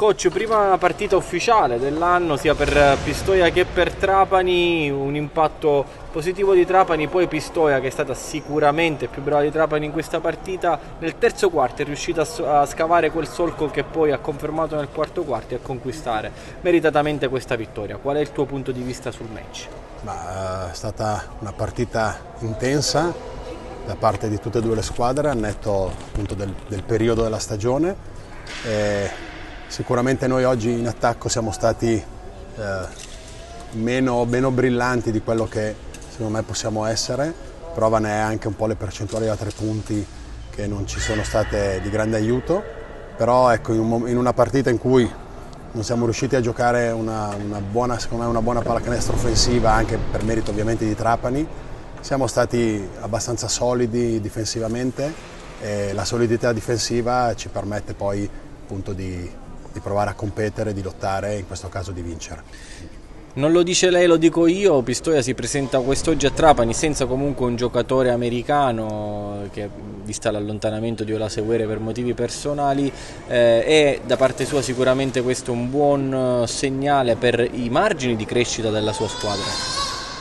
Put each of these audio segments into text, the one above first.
Coach, prima partita ufficiale dell'anno sia per Pistoia che per Trapani, un impatto positivo di Trapani, poi Pistoia che è stata sicuramente più brava di Trapani in questa partita, nel terzo quarto è riuscita a scavare quel solco che poi ha confermato nel quarto quarto e a conquistare meritatamente questa vittoria. Qual è il tuo punto di vista sul match? Ma, eh, è stata una partita intensa da parte di tutte e due le squadre, al netto appunto del, del periodo della stagione. E Sicuramente noi oggi in attacco siamo stati eh, meno, meno, brillanti di quello che secondo me possiamo essere, prova ne è anche un po' le percentuali da tre punti che non ci sono state di grande aiuto, però ecco, in, un, in una partita in cui non siamo riusciti a giocare una, una, buona, me, una buona pallacanestro offensiva, anche per merito ovviamente di Trapani, siamo stati abbastanza solidi difensivamente e la solidità difensiva ci permette poi appunto di, di provare a competere, di lottare e in questo caso di vincere. Non lo dice lei, lo dico io, Pistoia si presenta quest'oggi a Trapani senza comunque un giocatore americano che, vista l'allontanamento di Ola Seguere per motivi personali, eh, è da parte sua sicuramente questo un buon segnale per i margini di crescita della sua squadra.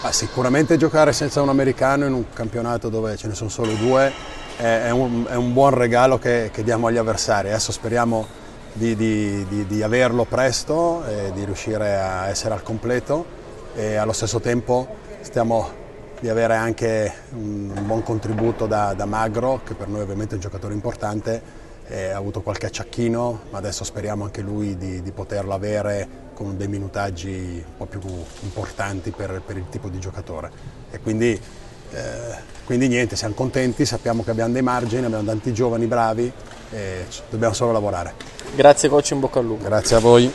Ah, sicuramente giocare senza un americano in un campionato dove ce ne sono solo due è, è, un, è un, buon regalo che, che diamo agli avversari. Adesso speriamo di, di, di, di averlo presto e di riuscire a essere al completo e allo stesso tempo stiamo di avere anche un, buon contributo da, da, Magro, che per noi ovviamente è un giocatore importante, ha avuto qualche acciacchino, ma adesso speriamo anche lui di, di poterlo avere con dei minutaggi un po' più importanti per, per il tipo di giocatore. E quindi, eh, quindi niente, siamo contenti, sappiamo che abbiamo dei margini, abbiamo tanti giovani bravi e dobbiamo solo lavorare. Grazie coach, in bocca al lupo. Grazie a voi.